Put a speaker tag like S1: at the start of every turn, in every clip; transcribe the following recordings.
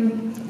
S1: you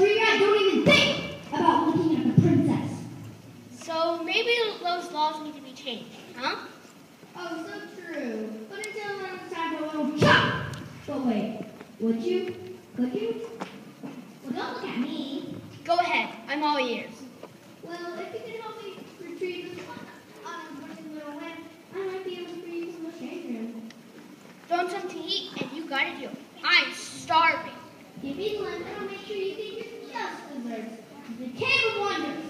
S1: tree rat don't even think about looking at the princess.
S2: So maybe those laws need to be changed, huh?
S1: Oh, so true. But until then, it's time for a little chop. But wait, would you? Could you? Well, don't look at me.
S2: Go ahead. I'm all ears.
S1: Well, if you Like, the Cave of Wonders.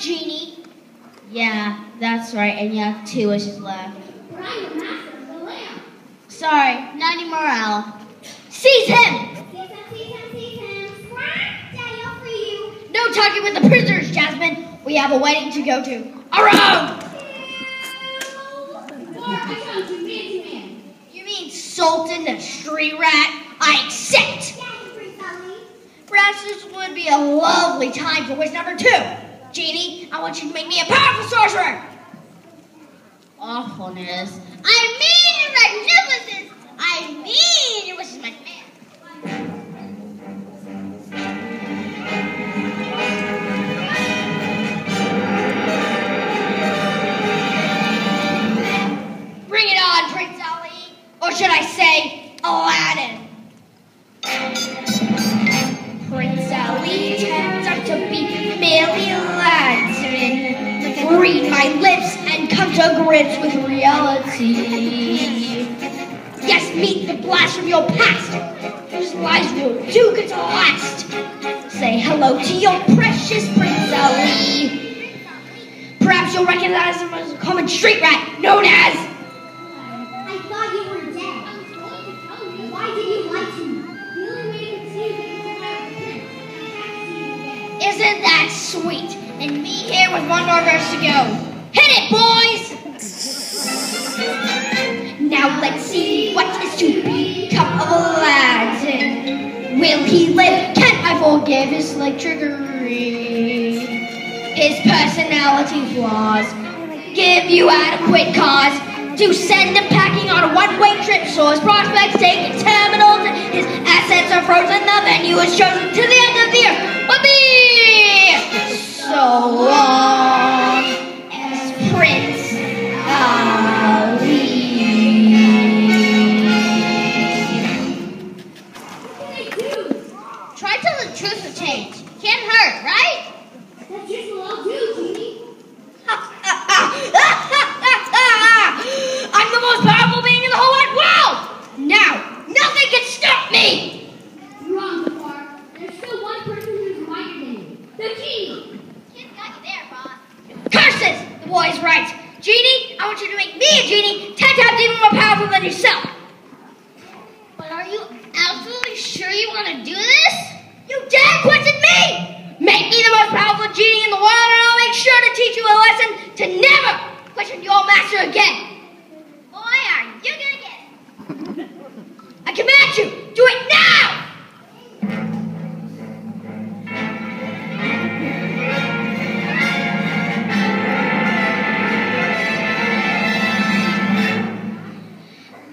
S2: genie. Yeah, that's right, and you have two wishes left.
S1: Brian Masters, the lamp.
S2: Sorry, Nanny Morale. Seize! Seize him,
S3: seize him, seize him.
S2: No talking with the prisoners, Jasmine. We have a wedding to go to. Around! you mean Sultan the street rat? I accept! Rashes would be a lovely time for wish number two. Genie, I want you to make me a powerful sorcerer! Awfulness. I'm. Grips with reality. Yes, meet the blast from your past, whose lies will do good to last. Say hello to your precious Prince Ali. Perhaps you'll recognize him as a common street rat known as.
S1: I
S3: thought you were dead.
S1: Why did you lie
S3: to me?
S1: The only way you save me is if I was prince. I have to see you again.
S2: Isn't that sweet? And me here with one more verse to go. Hit it, boys! Now let's see what is to become of Aladdin. Will he live? Can I forgive his slick trickery? His personality flaws give you adequate cause to send him packing on a one-way trip. So his prospects taken terminals, his assets are frozen. The venue is chosen to the end of the year. Me, so long truth to change. Can't hurt, right?
S1: That's just what I'll do, Genie.
S2: I'm the most powerful being in the whole wide world! Now, nothing can stop me!
S1: You're wrong, Jafar. There's still one person who's mightier than you. The Genie. Kid got you there, boss.
S2: Curses! The boy's right. Genie, I want you to make me a genie ten times even more powerful than yourself. But are you absolutely sure you want to do this? You dare question me! Make me the most powerful genie in the world, and I'll make sure to teach you a lesson to never question your master again. Boy, are you gonna get it? I command you, do it now!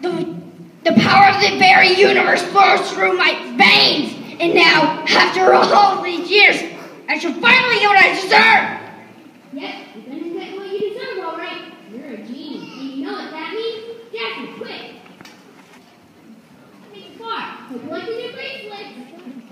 S2: The, the power of the very universe flows through my veins. And now, after all these years, I shall finally get what I deserve.
S1: Yep, you're gonna get what you deserve, all right. You're a genie, and you know what that means? Jackie, quick! Take a car. Collect your bracelet.